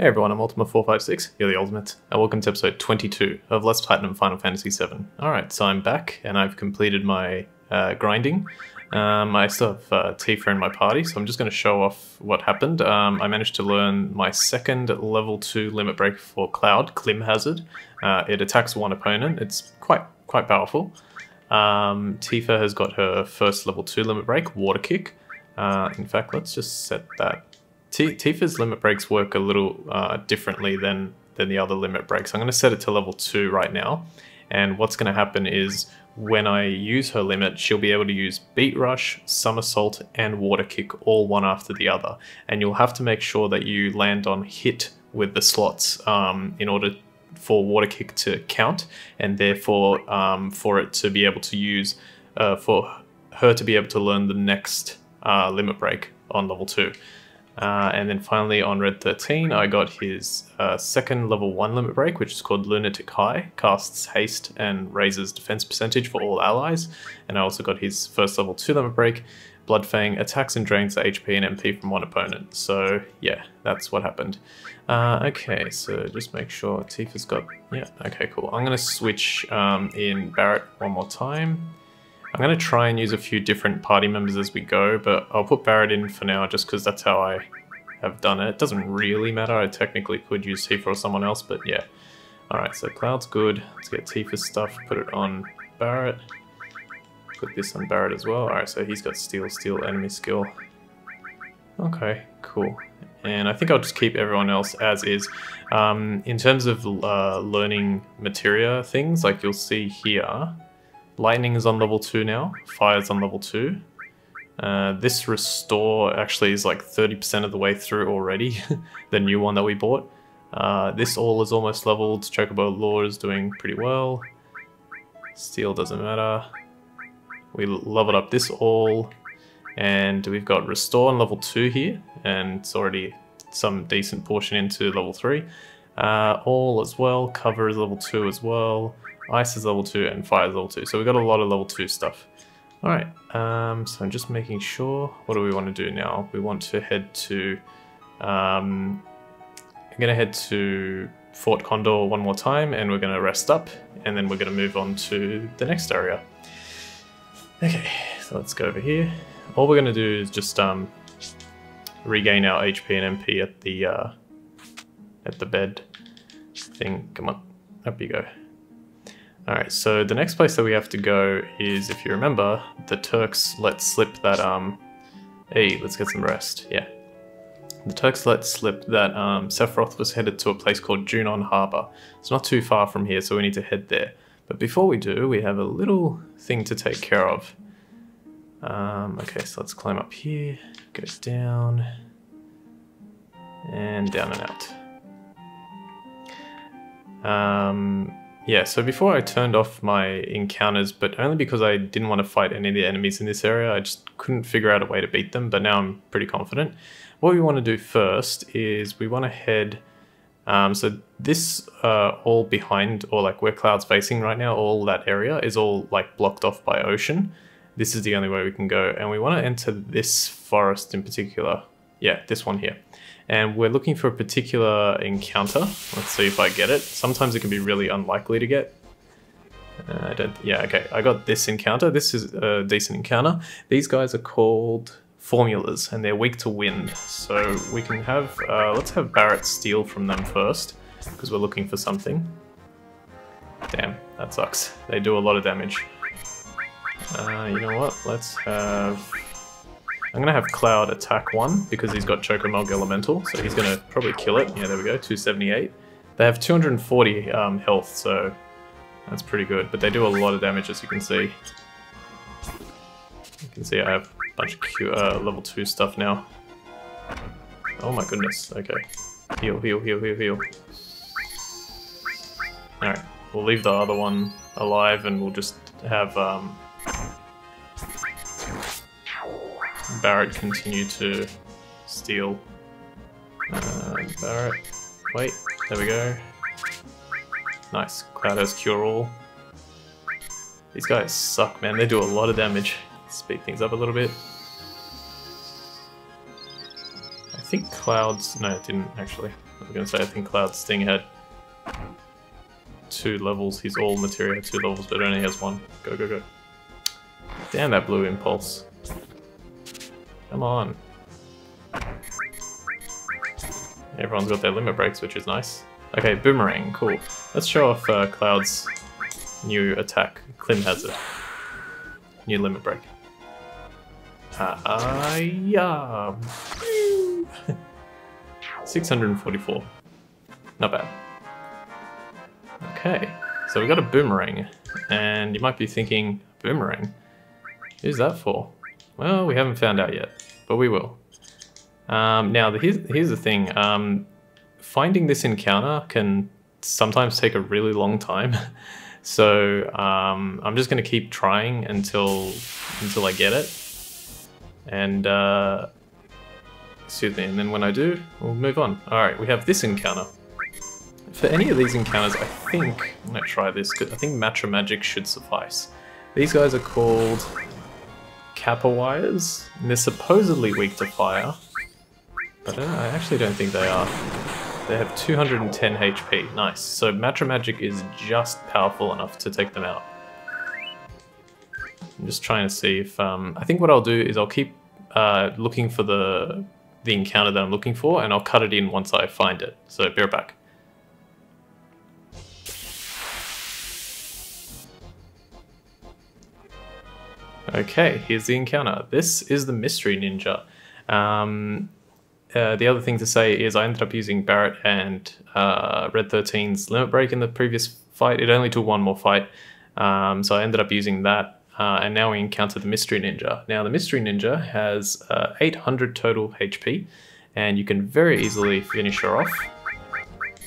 Hey everyone, I'm Ultima456, you're the Ultimate, and welcome to episode 22 of Let's Platinum Final Fantasy VII. Alright, so I'm back, and I've completed my uh, grinding. Um, I still have uh, Tifa in my party, so I'm just going to show off what happened. Um, I managed to learn my second level 2 limit break for Cloud, Climhazzard. Uh, it attacks one opponent, it's quite quite powerful. Um, Tifa has got her first level 2 limit break, Water Kick. Uh, in fact, let's just set that T Tifa's limit breaks work a little uh, differently than, than the other limit breaks. I'm going to set it to level 2 right now. And what's going to happen is when I use her limit, she'll be able to use Beat Rush, Somersault, and Water Kick all one after the other. And you'll have to make sure that you land on hit with the slots um, in order for Water Kick to count, and therefore um, for it to be able to use, uh, for her to be able to learn the next uh, limit break on level 2. Uh, and then finally on Red 13, I got his uh, second level 1 limit break, which is called Lunatic High, casts haste and raises defense percentage for all allies. And I also got his first level 2 limit break, Bloodfang, attacks and drains HP and MP from one opponent. So yeah, that's what happened. Uh, okay, so just make sure Tifa's got, yeah, okay, cool. I'm going to switch um, in Barret one more time. I'm going to try and use a few different party members as we go, but I'll put Barret in for now just because that's how I have done it. It doesn't really matter, I technically could use Tifa or someone else, but yeah. Alright, so Cloud's good. Let's get Tifa's stuff, put it on Barret. Put this on Barret as well. Alright, so he's got Steal, Steal, Enemy Skill. Okay, cool. And I think I'll just keep everyone else as is. Um, in terms of uh, learning materia things, like you'll see here, Lightning is on level 2 now, Fire's on level 2. Uh, this restore actually is like 30% of the way through already, the new one that we bought. Uh, this all is almost leveled, Chocobo Lure is doing pretty well. Steal doesn't matter. We leveled up this all, and we've got Restore on level 2 here, and it's already some decent portion into level 3. Uh, all as well, Cover is level 2 as well. Ice is level 2 and Fire is level 2. So we've got a lot of level 2 stuff. Alright, um, so I'm just making sure. What do we want to do now? We want to head to... Um, I'm going to head to Fort Condor one more time and we're going to rest up and then we're going to move on to the next area. Okay, so let's go over here. All we're going to do is just um, regain our HP and MP at the uh, at the bed thing. Come on, up you go. Alright, so the next place that we have to go is, if you remember, the Turks let slip that, um... Hey, let's get some rest, yeah. The Turks let slip that um, Sephiroth was headed to a place called Junon Harbor. It's not too far from here, so we need to head there. But before we do, we have a little thing to take care of. Um, okay, so let's climb up here, go down, and down and out. Um, yeah, so before I turned off my encounters, but only because I didn't want to fight any of the enemies in this area, I just couldn't figure out a way to beat them, but now I'm pretty confident. What we want to do first is we want to head, um, so this uh, all behind, or like where Cloud's facing right now, all that area is all like blocked off by ocean. This is the only way we can go, and we want to enter this forest in particular. Yeah, this one here and we're looking for a particular encounter. Let's see if I get it. Sometimes it can be really unlikely to get. Uh, I don't, yeah, okay, I got this encounter. This is a decent encounter. These guys are called formulas, and they're weak to wind. So we can have, uh, let's have Barret steal from them first, because we're looking for something. Damn, that sucks. They do a lot of damage. Uh, you know what, let's have I'm gonna have Cloud attack one because he's got Chocomog Elemental, so he's gonna probably kill it. Yeah, there we go, 278. They have 240 um, health, so that's pretty good, but they do a lot of damage as you can see. You can see I have a bunch of Q, uh, level 2 stuff now. Oh my goodness, okay. Heal, heal, heal, heal, heal. Alright, we'll leave the other one alive and we'll just have um, Barret continue to steal. Uh, Barret, wait, there we go. Nice, Cloud has Cure All. These guys suck, man. They do a lot of damage. Speed things up a little bit. I think Cloud's... No, it didn't, actually. I'm gonna say I think Cloud's Sting had two levels. He's all materia two levels, but only has one. Go, go, go. Damn that blue impulse. Come on. Everyone's got their limit breaks, which is nice. Okay, Boomerang, cool. Let's show off uh, Cloud's new attack. Climhazzard. New limit break. Ah, uh, yeah. 644. Not bad. Okay, so we got a boomerang, and you might be thinking, boomerang? Who's that for? Well, we haven't found out yet, but we will. Um, now, here's, here's the thing. Um, finding this encounter can sometimes take a really long time. so um, I'm just going to keep trying until until I get it. And uh, excuse me, and then when I do, we'll move on. All right, we have this encounter. For any of these encounters, I think I'm gonna try this. I think Matra Magic should suffice. These guys are called Capparwires, and they're supposedly weak to fire, but I, I actually don't think they are. They have 210 HP. Nice. So Matra Magic is just powerful enough to take them out. I'm just trying to see if... Um, I think what I'll do is I'll keep uh, looking for the the encounter that I'm looking for, and I'll cut it in once I find it. So be right back. Okay, here's the encounter. This is the Mystery Ninja. Um, uh, the other thing to say is I ended up using Barret and uh, Red 13's Limit Break in the previous fight. It only took one more fight, um, so I ended up using that. Uh, and now we encounter the Mystery Ninja. Now the Mystery Ninja has uh, 800 total HP, and you can very easily finish her off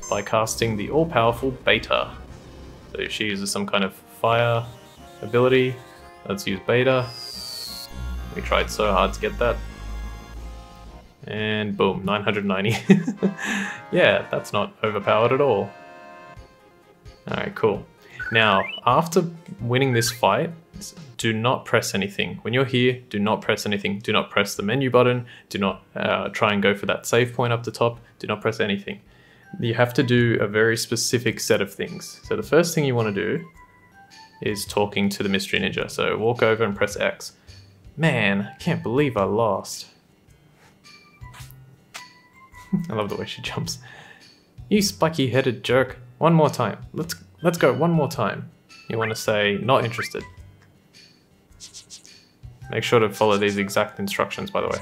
by casting the all-powerful Beta. So she uses some kind of fire ability, Let's use beta. We tried so hard to get that. And boom, 990. yeah, that's not overpowered at all. Alright, cool. Now, after winning this fight, do not press anything. When you're here, do not press anything. Do not press the menu button. Do not uh, try and go for that save point up the top. Do not press anything. You have to do a very specific set of things. So the first thing you want to do is talking to the Mystery Ninja. So walk over and press X. Man, I can't believe I lost. I love the way she jumps. You spiky-headed jerk. One more time. Let's let's go one more time. You want to say not interested. Make sure to follow these exact instructions, by the way.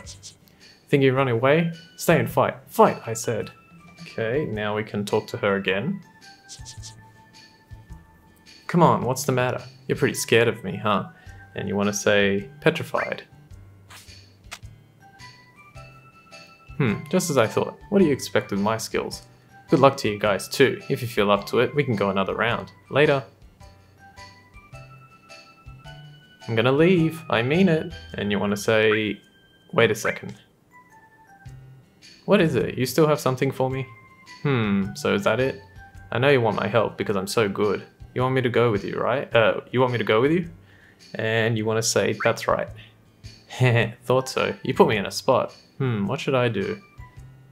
Think you're running away? Stay and fight. Fight, I said. Okay, now we can talk to her again. Come on, what's the matter? You're pretty scared of me, huh? And you want to say petrified. Hmm, just as I thought. What do you expect with my skills? Good luck to you guys too. If you feel up to it, we can go another round. Later. I'm gonna leave. I mean it. And you want to say, wait a second. What is it? You still have something for me? Hmm, so is that it? I know you want my help because I'm so good. You want me to go with you, right? Uh, you want me to go with you? And you want to say, that's right. Thought so. You put me in a spot. Hmm, what should I do?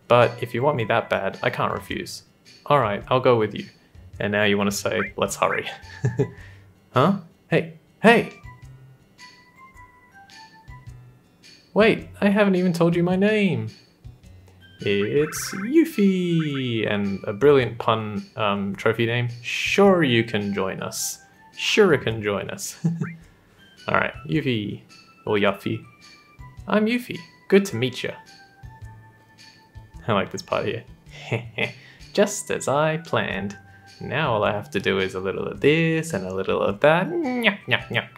But if you want me that bad, I can't refuse. Alright, I'll go with you. And now you want to say, let's hurry. huh? Hey, hey! Wait, I haven't even told you my name. It's Yuffie! And a brilliant pun um, trophy name. Sure you can join us. Sure you can join us. Alright, Yuffie. Or Yuffie. I'm Yuffie. Good to meet you. I like this part here. Just as I planned. Now all I have to do is a little of this and a little of that. Nyuk, nyuk, nyuk.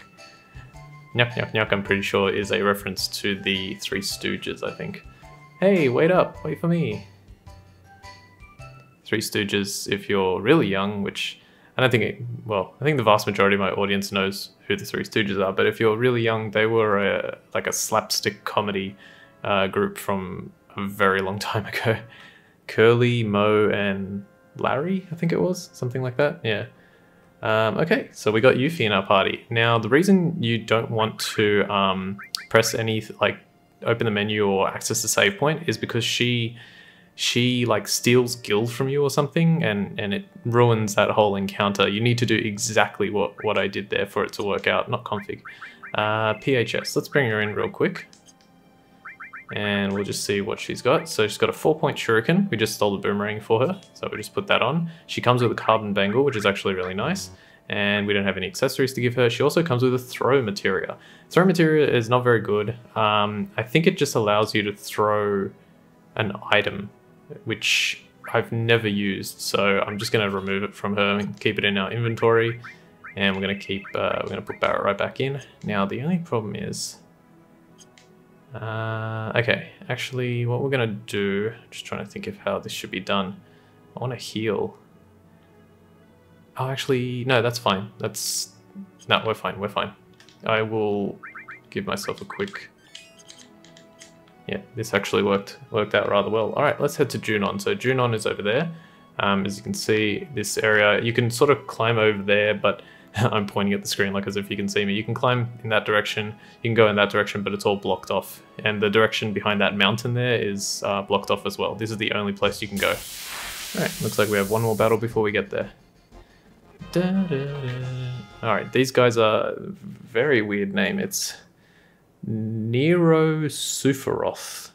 Nyuk, nyuk, nyuk, I'm pretty sure is a reference to the Three Stooges, I think. Hey, wait up, wait for me. Three Stooges, if you're really young, which I don't think, it, well, I think the vast majority of my audience knows who the Three Stooges are, but if you're really young, they were a, like a slapstick comedy uh, group from a very long time ago. Curly, Moe, and Larry, I think it was, something like that, yeah. Um, okay, so we got Yuffie in our party. Now, the reason you don't want to um, press any like open the menu or access the save point is because she she like steals gil from you or something and and it ruins that whole encounter. You need to do exactly what what i did there for it to work out not config. Uh, phs let's bring her in real quick. And we'll just see what she's got. So she's got a four point shuriken. We just stole the boomerang for her so we just put that on. She comes with a carbon bangle which is actually really nice and we don't have any accessories to give her she also comes with a throw materia throw materia is not very good um, i think it just allows you to throw an item which I've never used, so I'm just going to remove it from her and keep it in our inventory. And we're going to keep, uh, we're going to put Barret right back in. Now, the only problem is, uh, okay, actually, what we're going to do, just trying to think of how this should be done. I want to heal. Oh, actually, no, that's fine. That's, no, we're fine, we're fine. I will give myself a quick yeah, this actually worked worked out rather well. All right, let's head to Junon. So Junon is over there. Um, as you can see, this area, you can sort of climb over there, but I'm pointing at the screen like as if you can see me. You can climb in that direction, you can go in that direction, but it's all blocked off. And the direction behind that mountain there is uh, blocked off as well. This is the only place you can go. Alright, looks like we have one more battle before we get there. Alright, these guys are very weird name. It's Nerosuferoth.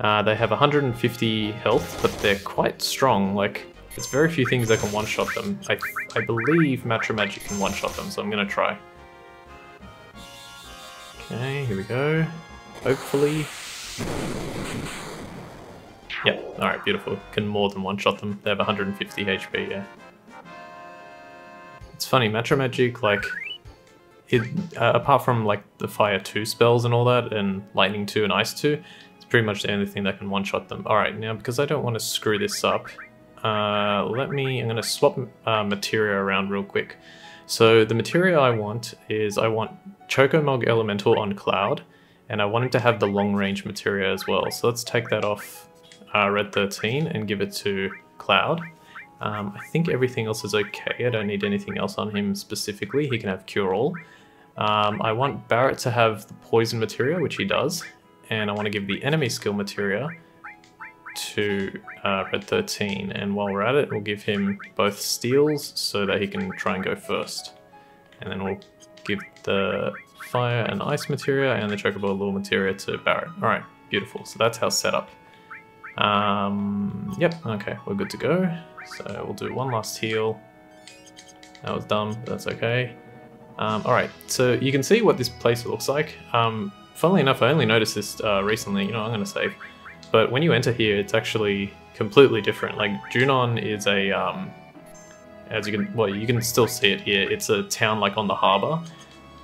Uh, they have 150 health, but they're quite strong. Like, there's very few things that can one-shot them. I, I believe Matra Magic can one-shot them, so I'm gonna try. Okay, here we go. Hopefully. Yep, alright, beautiful. Can more than one-shot them. They have 150 HP, yeah. It's funny, Matra Magic, like, it, uh, apart from like the fire 2 spells and all that, and lightning 2 and ice 2, it's pretty much the only thing that can one-shot them. Alright, now because I don't want to screw this up, uh, let me, I'm going to swap uh, materia around real quick. So the materia I want is I want Chocomog Elemental on Cloud, and I want him to have the long range materia as well. So let's take that off uh, Red 13 and give it to Cloud. Um, I think everything else is okay. I don't need anything else on him specifically. He can have Cure All. Um, I want Barret to have the poison materia, which he does, and I want to give the enemy skill materia to uh, Red 13. And while we're at it, we'll give him both steals so that he can try and go first. And then we'll give the fire and ice materia and the chocobo lure materia to Barret. Alright, beautiful. So that's how set up. Um, yep, okay, we're good to go. So we'll do one last heal. That was dumb, but that's okay. Um, Alright, so you can see what this place looks like. Um, funnily enough, I only noticed this uh, recently, you know, I'm going to save. But when you enter here, it's actually completely different. Like, Junon is a, um, as you can, well, you can still see it here. It's a town like on the harbour.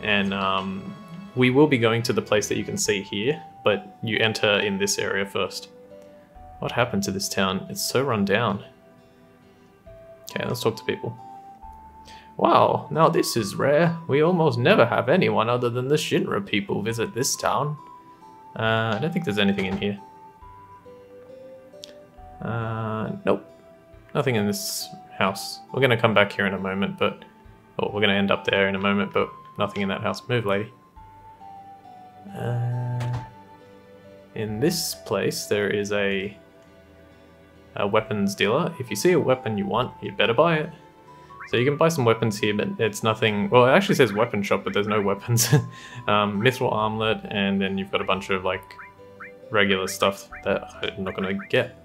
And um, we will be going to the place that you can see here, but you enter in this area first. What happened to this town? It's so run down. Okay, let's talk to people. Wow, now this is rare. We almost never have anyone other than the Shinra people visit this town. Uh, I don't think there's anything in here. Uh, nope. Nothing in this house. We're going to come back here in a moment, but... Or we're going to end up there in a moment, but nothing in that house. Move, lady. Uh, in this place, there is a, a weapons dealer. If you see a weapon you want, you'd better buy it. So you can buy some weapons here, but it's nothing... Well, it actually says weapon shop, but there's no weapons. um, Mithril armlet, and then you've got a bunch of, like, regular stuff that I'm not going to get.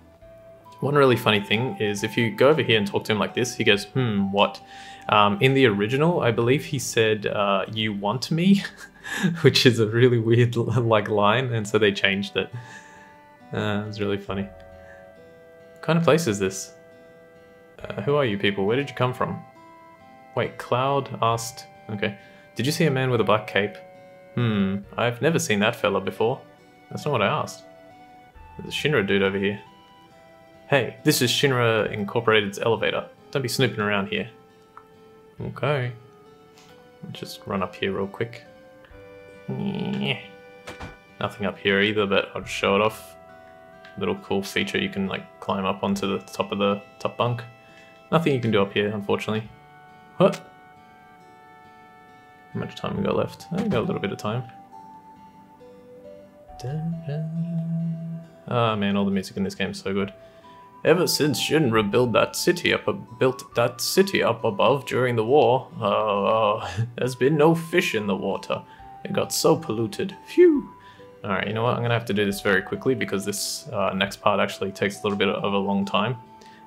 One really funny thing is if you go over here and talk to him like this, he goes, hmm, what? Um, in the original, I believe he said, uh, you want me? Which is a really weird, like, line, and so they changed it. Uh, it's really funny. Kind of place is this? Uh, who are you people? Where did you come from? Wait, Cloud asked... Okay. Did you see a man with a black cape? Hmm, I've never seen that fella before. That's not what I asked. There's a Shinra dude over here. Hey, this is Shinra Incorporated's elevator. Don't be snooping around here. Okay. Just run up here real quick. Nothing up here either, but I'll just show it off. Little cool feature, you can like climb up onto the top of the top bunk. Nothing you can do up here, unfortunately. What? How much time we got left? I got a little bit of time. Ah oh, man, all the music in this game is so good. Ever since Shinra built that city up, built that city up above during the war, uh, uh, there's been no fish in the water. It got so polluted. Phew. Alright, you know what? I'm gonna have to do this very quickly because this uh, next part actually takes a little bit of a long time.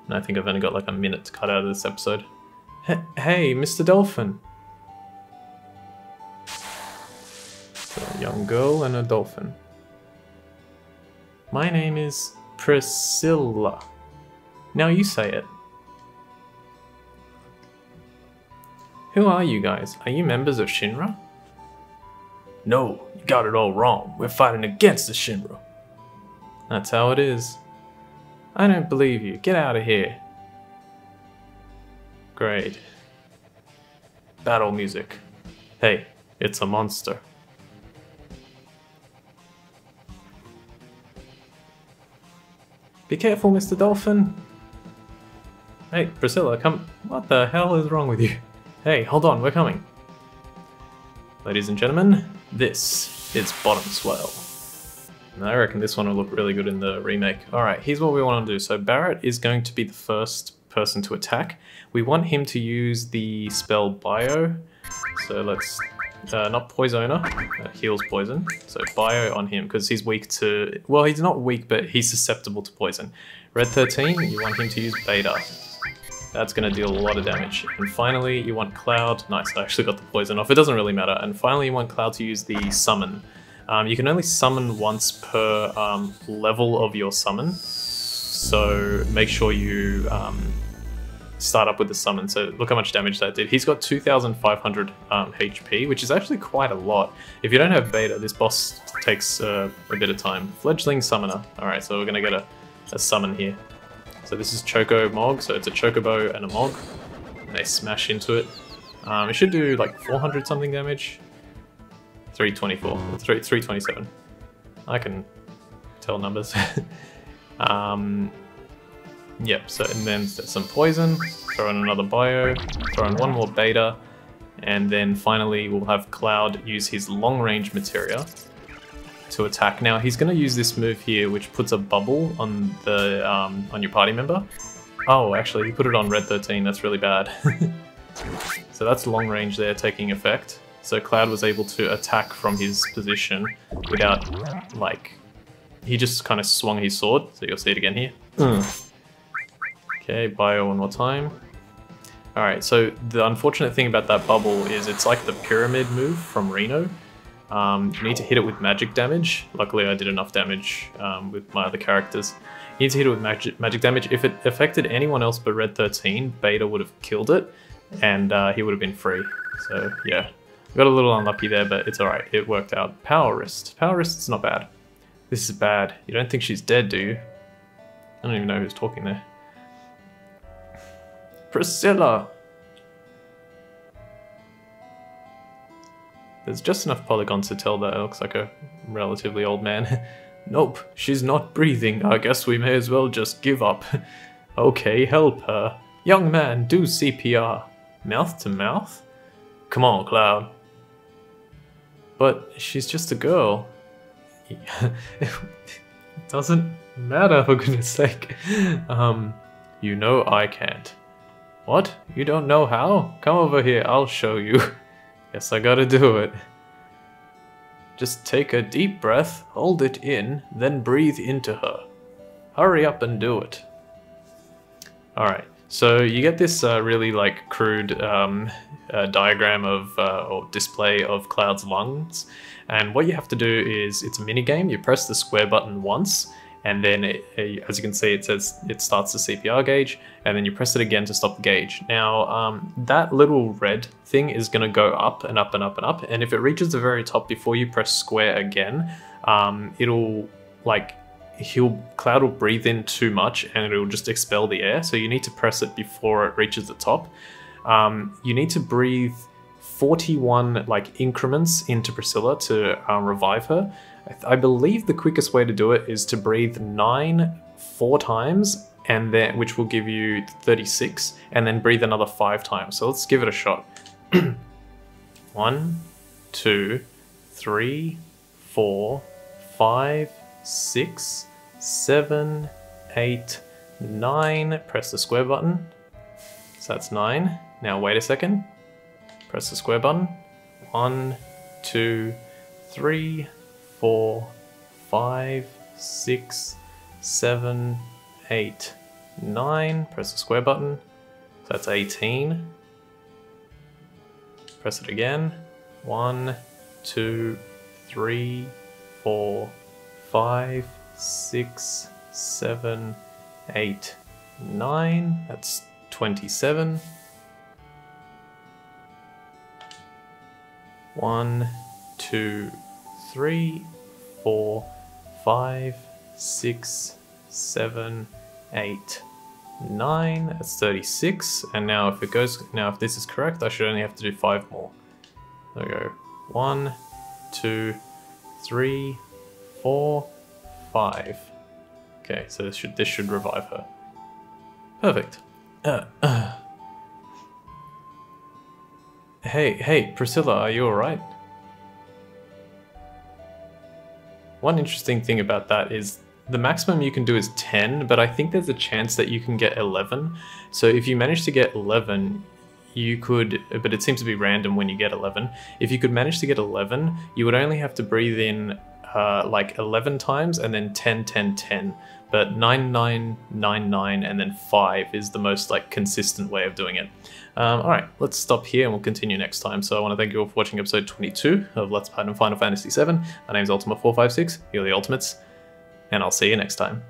And I think I've only got like a minute to cut out of this episode. H hey, Mr. Dolphin. So, a young girl and a dolphin. My name is Priscilla. Now you say it. Who are you guys? Are you members of Shinra? No, you got it all wrong. We're fighting against the Shinra. That's how it is. I don't believe you. Get out of here. Great. Battle music. Hey, it's a monster. Be careful, Mr. Dolphin. Hey, Priscilla, come. What the hell is wrong with you? Hey, hold on, we're coming. Ladies and gentlemen, this is Bottomswell. And I reckon this one will look really good in the remake. Alright, here's what we want to do. So Barret is going to be the first person to attack. We want him to use the spell Bio. So let's, uh, not Poisona, uh, heals poison. So Bio on him, because he's weak to, well he's not weak, but he's susceptible to poison. Red 13, you want him to use Beta. That's going to deal a lot of damage. And finally, you want Cloud. Nice, I actually got the poison off. It doesn't really matter. And finally, you want Cloud to use the Summon. Um, you can only summon once per um, level of your summon. So make sure you um, start up with the summon. So look how much damage that did. He's got 2,500 um, HP, which is actually quite a lot. If you don't have beta, this boss takes uh, a bit of time. Fledgling Summoner. Alright, so we're going to get a, a summon here. So this is Choco Mog, so it's a Chocobo and a Mog. And they smash into it. Um, it should do like 400 something damage. 324, 3, 327. I can tell numbers. um, yep, so and then some poison, throw in another bio, throw in one more beta, and then finally we'll have Cloud use his long range materia to attack. Now he's going to use this move here, which puts a bubble on the um, on your party member. Oh, actually, he put it on red 13. That's really bad. so that's long range there taking effect. So Cloud was able to attack from his position without, like, he just kind of swung his sword. So you'll see it again here. Mm. Okay, bio one more time. Alright, so the unfortunate thing about that bubble is it's like the pyramid move from Reno. Um, you need to hit it with magic damage. Luckily I did enough damage um, with my other characters. You need to hit it with magic, magic damage. If it affected anyone else but Red 13, Beta would have killed it, and uh, he would have been free. So yeah, got a little unlucky there, but it's alright. It worked out. Power Wrist. Power Wrist is not bad. This is bad. You don't think she's dead, do you? I don't even know who's talking there. Priscilla! There's just enough polygons to tell that it looks like a relatively old man. nope, she's not breathing. I guess we may as well just give up. okay, help her. Young man, do CPR. Mouth to mouth? Come on, Cloud. But she's just a girl. it doesn't matter, for goodness sake. Um, you know I can't. What? You don't know how? Come over here, I'll show you. Guess I gotta do it. Just take a deep breath, hold it in, then breathe into her. Hurry up and do it. Alright, so you get this uh, really like crude um, uh, diagram of, uh, or display of Cloud's lungs. And what you have to do is, it's a mini game. you press the square button once, and then it, as you can see it says it starts the CPR gauge and then you press it again to stop the gauge. Now um, that little red thing is going to go up and up and up and up and if it reaches the very top before you press square again um, it'll like he'll cloud will breathe in too much and it'll just expel the air so you need to press it before it reaches the top. Um, you need to breathe 41 like increments into Priscilla to um, revive her I believe the quickest way to do it is to breathe nine four times and then which will give you 36 and then breathe another five times. So let's give it a shot. One, two, three, four, five, six, seven, eight, 9, press the square button. So that's 9. Now wait a second. Press the square button. 1, 2, 3, 4, 5, 6, 7, 8, 9. Press the square button. So that's 18. Press it again. 1, 2, 3, 4, 5, 6, 7, 8, 9. That's 27. 1, 2, 3, 4, 5, 6, 7, 8, 9. That's 36. And now if it goes, now if this is correct, I should only have to do 5 more. There we go. 1, 2, 3, 4, 5. Okay, so this should this should revive her. Perfect. Uh, uh. Hey, hey, Priscilla, are you alright? One interesting thing about that is the maximum you can do is 10, but I think there's a chance that you can get 11. So if you manage to get 11, you could, but it seems to be random when you get 11. If you could manage to get 11, you would only have to breathe in like 11 times and then 10, 10, 10. But 9, 9, 9, 9, and then 5 is the most like consistent way of doing it. Um, Alright, let's stop here and we'll continue next time. So I want to thank you all for watching episode 22 of Let's Platinum Final Fantasy VII. My name is Ultima456, you're the Ultimates, and I'll see you next time.